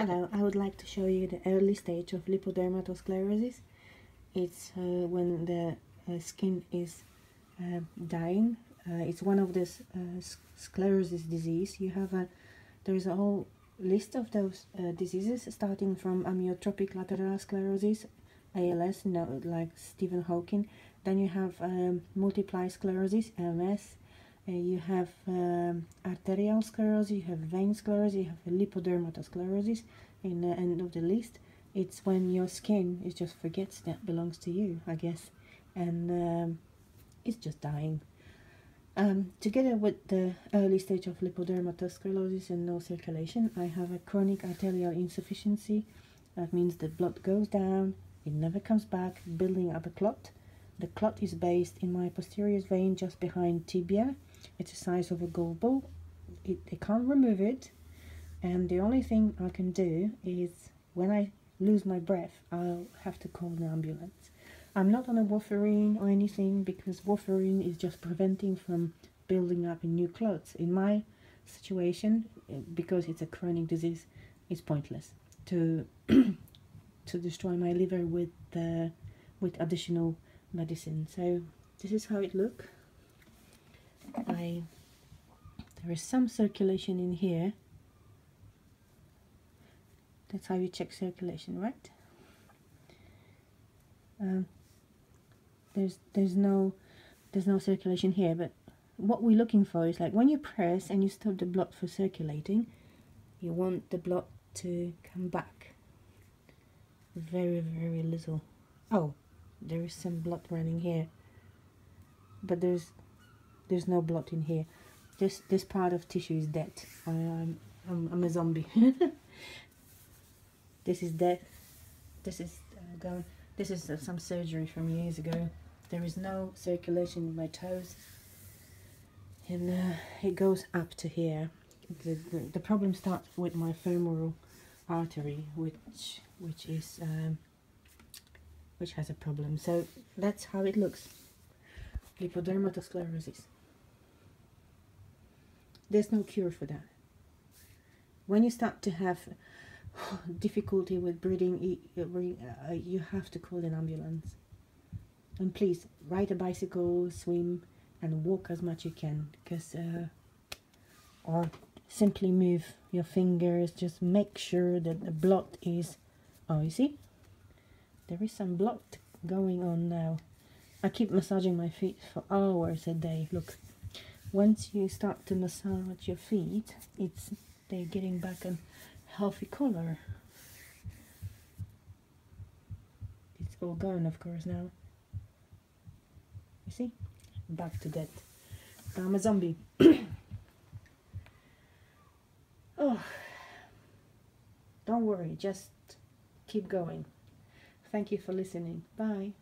Hello, I would like to show you the early stage of lipodermatosclerosis. It's uh, when the uh, skin is uh, dying. Uh, it's one of this uh, sclerosis disease. You have a there is a whole list of those uh, diseases starting from amyotrophic lateral sclerosis, ALS, no, like Stephen Hawking. Then you have um, multiple sclerosis, MS, uh, you have um, arterial sclerosis, you have vein sclerosis, you have lipodermatosclerosis in the end of the list. It's when your skin it just forgets that belongs to you, I guess, and um, it's just dying. Um, together with the early stage of lipodermatosclerosis and no circulation, I have a chronic arterial insufficiency. That means the blood goes down, it never comes back, building up a clot. The clot is based in my posterior vein just behind tibia it's the size of a golf ball. It, can't remove it. And the only thing I can do is when I lose my breath, I'll have to call an ambulance. I'm not on a warfarin or anything because warfarin is just preventing from building up in new clots. In my situation, because it's a chronic disease, it's pointless to to destroy my liver with uh, with additional medicine. So this is how it looks. I there is some circulation in here. That's how you check circulation right? Um, there's there's no there's no circulation here but what we're looking for is like when you press and you stop the blood for circulating you want the blood to come back very very little. Oh there is some blood running here but there's there's no blood in here. This this part of tissue is dead. I, am I'm, I'm a zombie. This is dead. This is uh, going this is uh, some surgery from years ago. There is no circulation in my toes. And uh, it goes up to here. The, the, the, problem starts with my femoral artery which which is um, which has a problem. So that's how it looks. Lipodermatosclerosis there's no cure for that. When you start to have difficulty with breathing, uh, you have to call an ambulance. And please, ride a bicycle, swim, and walk as much as you can, because uh, or simply move your fingers. Just make sure that the blood is. Oh, you see, there is some blood going on now. I keep massaging my feet for hours a day. Look once you start to massage your feet it's they're getting back a healthy color. It's all gone of course now. You see? Back to that. I'm a zombie. Oh. Don't worry just keep going. Thank you for listening. Bye